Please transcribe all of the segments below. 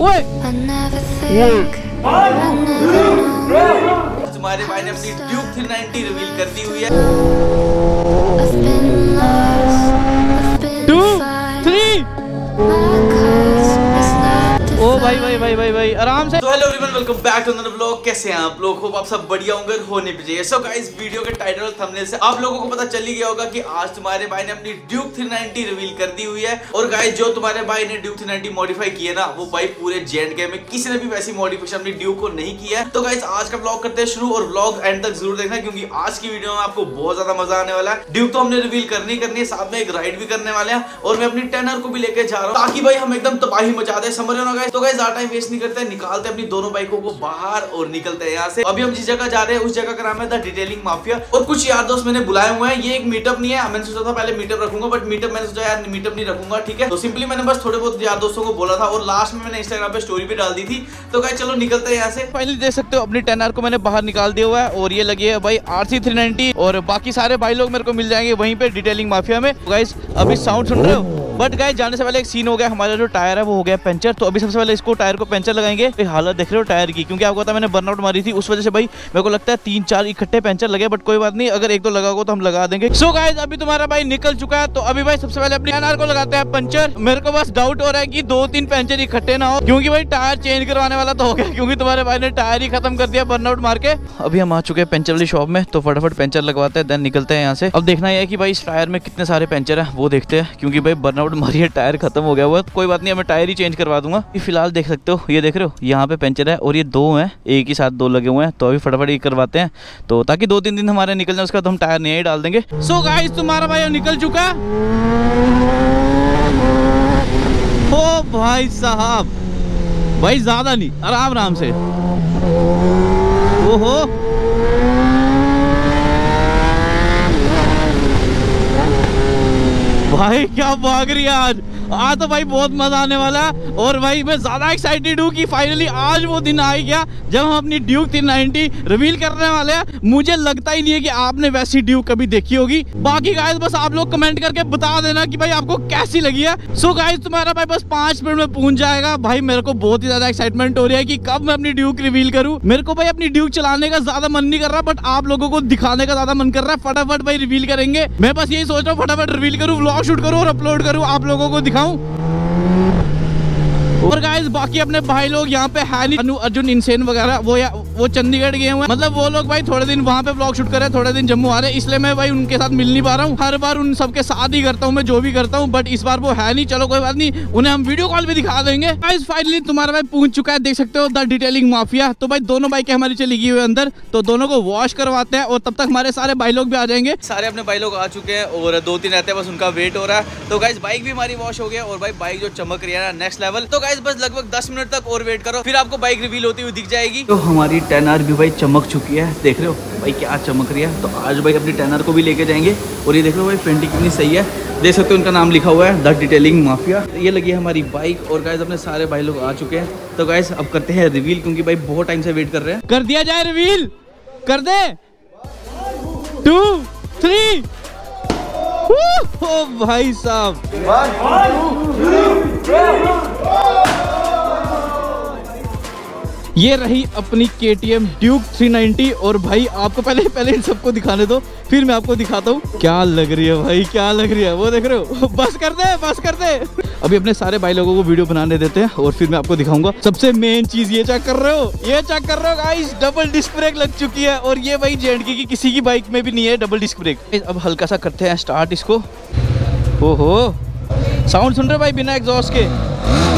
ओए. तुम्हारे भाई ने अपनी ड्यूक 390 रिवील कर दी हुई है टू. थ्री ओ भाई भाई भाई भाई भाई आराम से तो hello everyone welcome back to another blog कैसे हैं आप लोग? होप आप सब बढ़िया होंगे होने भी चाहिए। सो गाइस वीडियो के टाइटल और थंबनेल से आप लोगों को पता चल ही गया होगा कि आज तुम्हारे भाई ने अपनी ड्यूक 390 रिवील कर दी हुई है। और गाइस जो तुम्हारे भाई ने ड्यूक 390 मॉडिफाई की है ना, वो भाई पूरे जेएंडके में किसी ने भी वैसी मॉडिफिकेशन अपनी ड्यूक को नहीं किया है। तो गाइस आज का ब्लॉग करते हैं शुरू और ब्लॉग एंड तक ज़रूर देखना, क्योंकि आज की वीडियो में आपको बहुत ज़्यादा मज़ा आने वाला है। ड्यूक तो हमने रिवील करनी करनी है, साथ में एक राइड भी करने वाले हैं। और मैं अपनी टेनर को भी लेके जा रहा हूँ, ताकि भाई हम एकदम तबाही मचा दे। समझ रहे हो ना गाइस तो गाइस ज़्यादा टाइम वेस्ट नहीं करते, निकालते अपनी दोनों बाइकों को बाहर और निकलते हैं यहाँ से। अभी हम जिस जगह जा रहे हैं, उस जगह का नाम है द डिटेलिंग माफिया। और कुछ यार दोस्त मैंने बुलाए हुए हैं, ये एक मीटअप नहीं है मैंने सोचा था पहले मीटअप रखूँगा बट मीटअप मैंने सोचा, यार मीटअप नहीं रखूँगा, ठीक है? तो सिंपली मैंने बस थोड़े बहुत यार दोस्तों को बोला था, और लास्ट में मैंने इंस्टाग्राम पे स्टोरी भी डाल दी थी। तो गाइस चलो निकलते हैं यहाँ से। फाइनली देख सकते हो, अपनी टेन को मैंने बाहर निकाल दिया हुआ है, और ये लगी है भाई आर सी और बाकी सारे भाई लोग मेरे को मिल जाएँगे वहीं पे डिटेलिंग माफिया में। गाइस अभी साउंड सुन रहे हो? बट गाइस जाने से पहले एक सीन हो गया, हमारा जो टायर है वो हो गया पंचर। तो अभी सबसे पहले इसको टायर को पंचर लगाएँगे। तो हालत देख रहे हो टायर की, क्योंकि आपको पता मैंने बर्नआउट मारी थी, उस वजह से भाई मेरे को लगता है तीन चार इकट्ठे पंचर लगे बट कोई बात नहीं, अगर एक दो लगा हो तो हम लगा देंगे। सो गाइस अभी तुम्हारा भाई निकल चुका है तो अभी भाई सबसे पहले अपनी एनआर को लगाते हैं पंचर। मेरे को बस डाउट हो रहा है कि दो तीन पंचर इकट्ठे ना हो, क्योंकि भाई टायर चेंज करवाने वाला तो हो गया, क्योंकि तुम्हारे भाई ने टायर ही खत्म कर दिया बर्नआउट मार के। अभी हम आ चुके हैं पंचर वाली शॉप में तो फटाफट पंचर लगवाते हैं देन निकलते हैं यहाँ से। अब देखना यह कि भाई इस टायर में कितने सारे पंचर है, वो देखते हैं, क्योंकि भाई बर्नआउट मारी है, टायर खत्म हो गया हुआ कोई बात नहीं मैं टायर ही चेंज करवा दूँगा। फ़िलहाल देख सकते हो, ये देख रहे हो, यहाँ पे पंचर है। और ये दो हैं, एक ही साथ दो लगे हुए हैं तो अभी फटाफट ये करवाते हैं। तो ताकि दो तीन दिन हमारे निकल जाए, उसके बाद हम टायर नया ही डाल देंगे। सो गाइस तुम्हारा भाई निकल चुका है। ओ भाई साहब, भाई ज़्यादा नहीं, आराम आराम से। ओहो। भाई क्या भाग रही है आज? आज तो भाई बहुत मज़ा आने वाला है। और भाई मैं ज़्यादा एक्साइटेड हूँ कि फाइनली आज वो दिन आ गया, जब हम अपनी ड्यूक 390 रिवील करने वाले हैं। मुझे लगता ही नहीं है कि आपने वैसी ड्यूक कभी देखी होगी। बाकी गाइस बस आप लोग कमेंट करके बता देना कि भाई आपको कैसी लगी है। सो गाइस तुम्हारा भाई बस पाँच मिनट में पहुँच जाएगा। भाई, मेरे को बहुत ही ज़्यादा एक्साइटमेंट हो रही है कि कब मैं अपनी ड्यूक रिवील करूँ। मेरे को भाई अपनी ड्यूक चलाने का ज़्यादा मन नहीं कर रहा बट आप लोगों को दिखाने का ज़्यादा मन कर रहा है। फटाफट भाई रिवील करेंगे। मैं बस यही सोच रहा हूँ, फटाफट रिवील करूँ व्लॉग शूट करूँ और अपलोड करूँ। आप लोगों को दिखाऊँ और गाइस बाकी अपने भाई लोग यहाँ पे है नहीं। अनु, अर्जुन इंसेन वगैरह, वो या वो चंडीगढ़ गए हुए मतलब वो लोग भाई थोड़े दिन वहाँ पे ब्लॉग शूट कर रहे हैं थोड़े दिन जम्मू आ रहे हैं इसलिए मैं भाई उनके साथ मिल नहीं पा रहा हूँ। हर बार उन सबके साथ ही करता हूँ मैं जो भी करता हूँ बट इस बार वो है नहीं चलो कोई बात नहीं उन्हें हम वीडियो कॉल भी दिखा देंगे। गाइस फाइनली तुम्हारा भाई पहुँच चुका है देख सकते हो द डिटेलिंग माफिया तो भाई दोनों बाइक हमारी चली गई हुई अंदर तो दोनों को वॉश करवाते हैं और तब तक हमारे सारे भाई लोग भी आ जाएँगे। सारे अपने भाई लोग आ चुके हैं और दो तीन रहते हैं बस उनका वेट हो रहा है। तो गाइस बाइक भी हमारी वॉश हो गया और भाई बाइक जो चमक रही है ना नेक्स्ट लेवल तो गाइस बस लगभग दस मिनट तक और वेट करो फिर आपको बाइक रिवील होती हुई दिख जाएगी। तो हमारी टेन आर भी भाई चमक चुकी है। देख रहे हो भाई क्या चमक रही है। तो आज भाई अपनी टेन आर को भी लेके जाएँगे और ये देख लो भाई पेंटिंग कितनी सही है। देख सकते हो उनका नाम लिखा हुआ है द डिटेलिंग माफिया ये लगी है हमारी बाइक और गाइस अपने सारे भाई लोग आ चुके हैं। तो गाइस अब करते हैं रिवील क्योंकि भाई बहुत टाइम से वेट कर रहे हैं। कर दिया जाए रिवील कर दे। टू थ्री ओ भाई साहब। ये रही अपनी के टी एम ड्यूक 390 और भाई, आपको पहले पहले इन सबको दिखाने दो, फिर मैं आपको दिखाता हूँ। क्या लग रही है भाई, क्या लग रही है? वो देख रहे हो, बस कर दे, बस कर दे। अभी अपने सारे भाई लोगों को वीडियो बनाने देते हैं और फिर मैं आपको दिखाऊँगा। सबसे मेन चीज़ ये चेक कर रहे हो, ये चेक कर रहे हो गाइस डबल डिस्क ब्रेक लग चुकी है। और ये भाई जेंडकी की किसी की बाइक में भी नहीं है डबल डिस्क ब्रेक अब हल्का सा करते हैं स्टार्ट इसको। ओहो साउंड सुन रहे भाई, बिना एग्जॉस्ट के?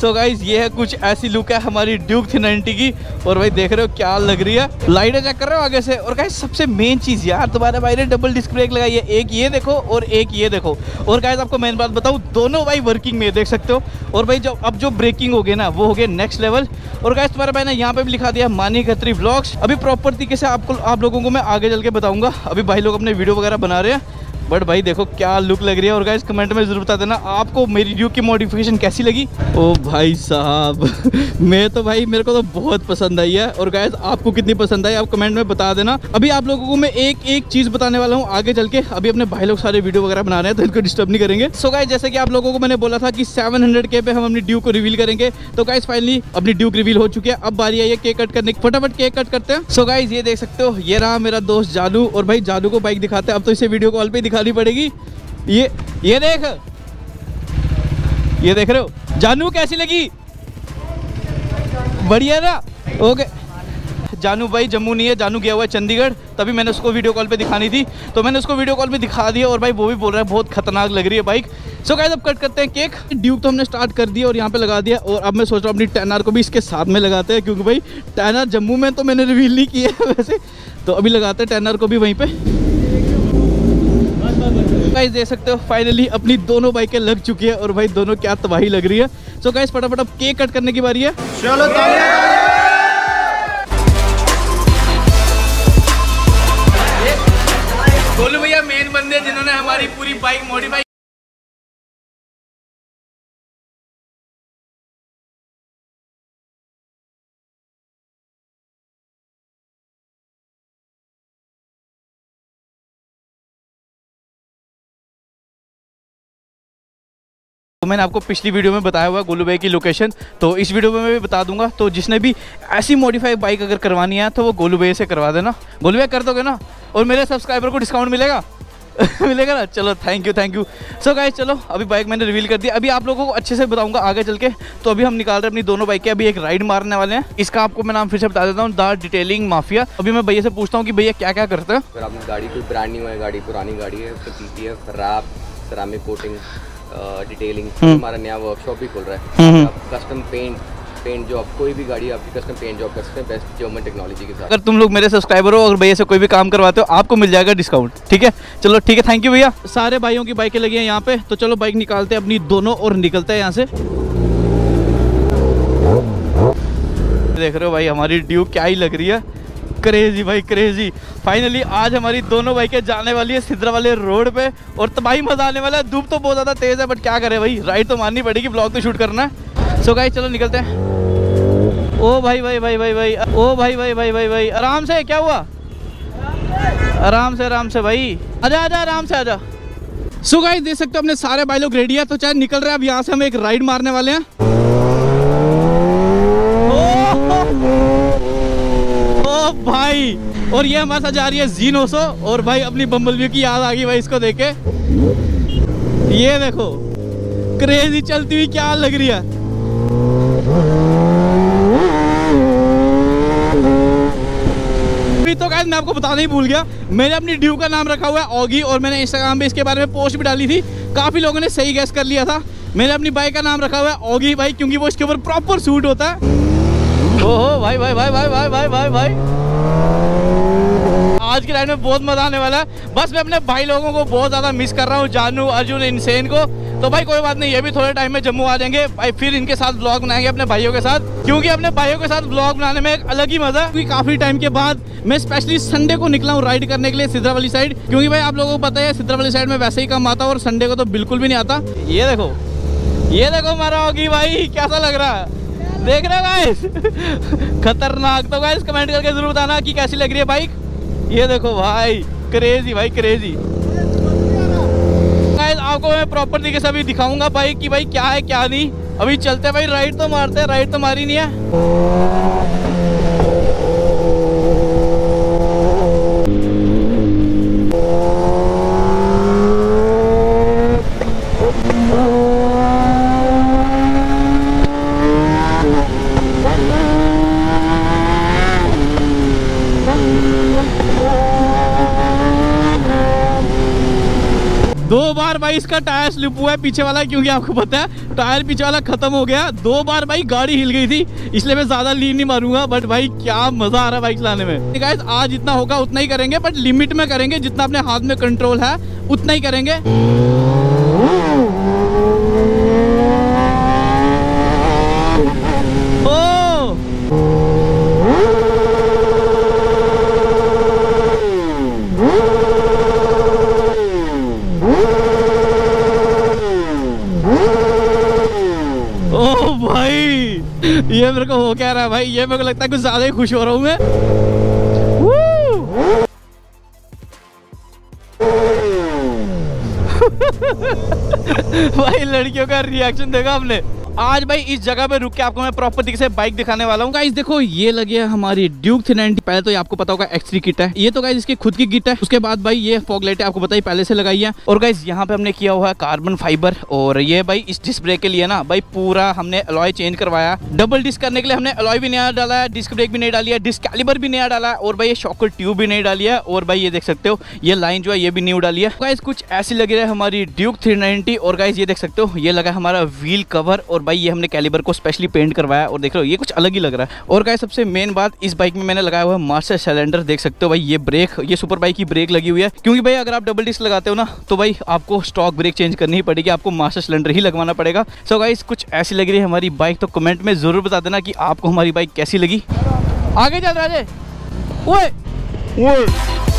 सो so गाइज़ ये है कुछ ऐसी लुक है हमारी ड्यूक थी नाइनटी की। और भाई देख रहे हो क्या लग रही है? लाइटें चेक कर रहे हो आगे से? और गाइज़ सबसे मेन चीज़ यार, तुम्हारे भाई ने डबल डिस्क ब्रेक लगाई है। एक ये देखो और एक ये देखो। और गाइज़ आपको मेन बात बताऊँ, दोनों भाई वर्किंग में देख सकते हो। और भाई जो, अब जो ब्रेकिंग हो गई ना, वो हो गया नेक्स्ट लेवल और गाइज़ तुम्हारे भाई ने यहाँ पे भी लिखा दिया मानी खत्री ब्लॉग्स अभी प्रॉपर तरीके से आपको, आप लोगों को मैं आगे चल के बताऊँगा। अभी भाई लोग अपने वीडियो वगैरह बना रहे हैं। बट भाई देखो क्या लुक लग रही है और गाइस कमेंट में ज़रूर बता देना, आपको मेरी ड्यूक की मॉडिफिकेशन कैसी लगी? ओ भाई साहब, मैं तो भाई, मेरे को तो बहुत पसंद आई है। और गाइस आपको कितनी पसंद आई, आप कमेंट में बता देना। अभी आप लोगों को मैं एक एक चीज़ बताने वाला हूँ, आगे चल के। अभी अपने भाई लोग सारे वीडियो वगैरह बना रहे हैं तो इनको डिस्टर्ब नहीं करेंगे। सो गाइस जैसे कि आप लोगों को मैंने बोला था कि 700 के पे हम अपनी ड्यू को रिवील करेंगे तो गाइस फाइनली अपनी ड्यूक रिवील हो चुकी है। अब बारी आई है केक कट करने फटाफट केक कट करते हैं। सो गाइस ये देख सकते हो, ये रहा मेरा दोस्त जानू और भाई जानू को बाइक दिखाते हैं। अब तो इसे वीडियो कॉल पर पे दिखानी पड़ेगी। ये ये देख। ये देख रहे हो। जानू कैसी लगी? बढ़िया ना? ओके जानू भाई, जम्मू नहीं है, जानू गया हुआ है चंडीगढ़। तभी मैंने उसको वीडियो कॉल पे दिखानी थी। तो मैंने उसको वीडियो कॉल पे दिखा दिया और भाई वो भी बोल रहा है, बहुत खतरनाक लग रही है बाइक सो गाइस अब कट करते हैं केक ड्यूक तो हमने स्टार्ट कर दिया और यहाँ पे लगा दिया। और अब मैं सोच रहा हूँ अपनी टेन को भी इसके साथ में लगाते हैं, क्योंकि भाई टेन जम्मू में तो मैंने रिवील नहीं किया वैसे। तो अभी लगाते हैं टेन को भी वहीं पे। गाइस देख सकते हो फाइनली अपनी दोनों बाइकें लग चुकी है और भाई दोनों क्या तबाही लग रही है। सो गाइस फटाफट अब केक कट करने की बारी है। चलो भैया मेन बंदे जिन्होंने हमारी पूरी बाइक मॉडिफाई मैंने आपको पिछली वीडियो में बताया हुआ गोलू भाई की लोकेशन तो इस वीडियो में मैं भी बता दूँगा। तो जिसने भी ऐसी मॉडिफाई बाइक अगर करवानी है तो वो गोलू भाई से करवा देना। गोलू भाई, कर दोगे ना? और मेरे सब्सक्राइबर को डिस्काउंट मिलेगा? मिलेगा ना? चलो thank you thank you so guys चलो, अभी बाइक मैंने रिवील कर दी अभी आप लोगों को अच्छे से बताऊँगा आगे चल के। तो अभी हम निकाल रहे हैं अपनी दोनों बाइक के। अभी एक राइड मारने वाले हैं। इसका आपको मैं नाम फिर से बता देता हूँ द डिटेलिंग माफिया अभी मैं भैया से पूछता हूँ कि भैया क्या क्या करते हैं? गाड़ी कोई ब्रांड न्यू है? गाड़ी, पुरानी गाड़ी है? रैप सरामिक कोटिंग डिटेलिंग हमारा नया वर्कशॉप भी खुल रहा है। कस्टम पेंट पेंट जॉब कोई भी गाड़ी आपकी कस्टम पेंट जॉब कर सकते हैं बेस्ट जर्मन टेक्नोलॉजी के साथ। अगर तुम लोग मेरे सब्सक्राइबर हो अगर भैया से कोई भी काम करवाते हो आपको मिल जाएगा डिस्काउंट ठीक है? चलो ठीक है थैंक यू भैया। सारे भाइयों की बाइकें लगी हैं यहाँ पे तो चलो बाइक निकालते हैं अपनी दोनों और निकलते हैं यहाँ से। देख रहे हो भाई हमारी ड्यूक क्या ही लग रही है। क्रेजी भाई क्रेजी फाइनली आज हमारी दोनों बाइकें जाने वाली है सिद्रा वाले रोड पे और तबाही मज़ा आने वाला है। धूप तो बहुत ज़्यादा तेज़ है बट क्या करें भाई? राइड तो मारनी पड़ेगी ब्लॉग तो शूट करना है। सो गाइस चलो निकलते हैं। ओ भाई भाई भाई भाई भाई, ओ भाई भाई भाई भाई भाई, आराम से, क्या हुआ? आराम से आराम से, भाई। आजा आजा, आराम से, आजा। सो गाइस देख सकते हो अपने सारे भाई लोग रेडी है तो चाहे निकल रहे हैं, अब यहाँ से हम एक राइड मारने वाले हैं ओ भाई, और ये हमारे साथ जा रही है जीनो सो, और भाई अपनी बम्बल की याद आ गई भाई इसको देखे ये देखो क्रेजी चलती हुई क्या लग रही है? तो मैं आपको बताना ही भूल गया, मैंने अपनी ड्यू का नाम रखा हुआ है ऑगी और मैंने इंस्टाग्राम पे इसके बारे में पोस्ट भी डाली थी। काफ़ी लोगों ने सही गैस कर लिया था। मैंने अपनी बाइक का नाम रखा हुआ है ऑगी भाई, क्योंकि वो इसके ऊपर प्रॉपर सूट होता है। ओहो, भाई भाई भाई भाई भाई भाई भाई भाई। आज की राइड में बहुत मज़ा आने वाला है। बस मैं अपने भाई लोगों को बहुत ज़्यादा मिस कर रहा हूँ, जानू, अर्जुन, इनसेन को। तो भाई, कोई बात नहीं, ये भी थोड़े टाइम में जम्मू आ जाएँगे। भाई, फिर इनके साथ ब्लॉग बनाएँगे अपने भाइयों के साथ। क्योंकि अपने भाइयों के साथ ब्लॉग बनाने में एक अलग ही मज़ा है। क्योंकि काफ़ी टाइम के बाद मैं स्पेशली संडे को निकला हूँ राइड करने के लिए सिद्रा वाली साइड क्योंकि भाई, आप लोगों को पता है सिद्रा वाली साइड में वैसे ही कम आता और संडे को तो बिल्कुल भी नहीं आता। ये देखो ये देखो, मारा होगी भाई, कैसा लग रहा है? देख रहे हो गाइस खतरनाक। तो गाइस कमेंट करके ज़रूर बताना कि कैसी लग रही है बाइक ये देखो भाई क्रेजी भाई क्रेजी गाइस आपको मैं प्रॉपर तरीके से अभी दिखाऊँगा बाइक की भाई क्या है, क्या नहीं। अभी चलते भाई राइट तो मारते हैं राइट तो मारी नहीं है दो बार भाई इसका टायर स्लिप हुआ है, पीछे वाला, क्योंकि आपको पता है, टायर पीछे वाला खत्म हो गया। दो बार भाई गाड़ी हिल गई थी, इसलिए मैं ज़्यादा लीन नहीं मारूँगा बट भाई क्या मज़ा आ रहा है बाइक चलाने में। गाइस आज जितना होगा, उतना ही करेंगे बट लिमिट में करेंगे, जितना अपने हाथ में कंट्रोल है, उतना ही करेंगे। को हो क्या रहा है, भाई, ये मेरे को लगता है कुछ ज़्यादा ही खुश हो रहा हूँ मैं। भाई, लड़कियों का रिएक्शन देखा आपने? आज भाई इस जगह पे रुक के आपको मैं प्रॉपर तरीके से बाइक दिखाने वाला हूँ। गाइस देखो, ये लगी है हमारी ड्यूक 390 पहले तो ये आपको पता होगा एक्सट्री किट है। ये तो गाइस इसकी खुद की किट है। उसके बाद भाई ये फॉग लाइट है, आपको पता ही पहले से लगाई है। और गाइस यहाँ पे हमने किया हुआ है कार्बन फाइबर और ये भाई इस डिस्क ब्रेक के लिए ना, भाई पूरा हमने अलॉय चेंज करवाया। डबल डिस्क करने के लिए हमने अलॉय भी नया डाला है डिस्क ब्रेक भी नहीं डाली है डिस्क कैलिबर भी नया डाला है। और भाई ये शॉकर ट्यूब भी नहीं डाली है। और भाई ये देख सकते हो, ये लाइन जो है, ये भी न्यू डाली है। गाइस कुछ ऐसी लगी है हमारी ड्यूक 390 और गाइस ये देख सकते हो, ये लगा हमारा व्हील कवर और भाई ये हमने कैलिबर को स्पेशली पेंट करवाया और देख रहे हो, ये कुछ अलग ही लग रहा है। और गाइस सबसे मेन बात, इस बाइक में मैंने लगाया हुआ है मास्टर सिलेंडर देख सकते हो भाई ये ब्रेक ये सुपर बाइक की ब्रेक लगी हुई है। क्योंकि भाई अगर आप डबल डिस्क लगाते हो ना तो भाई आपको स्टॉक ब्रेक चेंज करनी ही पड़ेगी, आपको मास्टर सिलेंडर ही लगवाना पड़ेगा। सो गाइस कुछ ऐसी लग रही है हमारी बाइक तो कमेंट में ज़रूर बता देना कि आपको हमारी बाइक कैसी लगी। आगे चल राजे। ओए। ओए।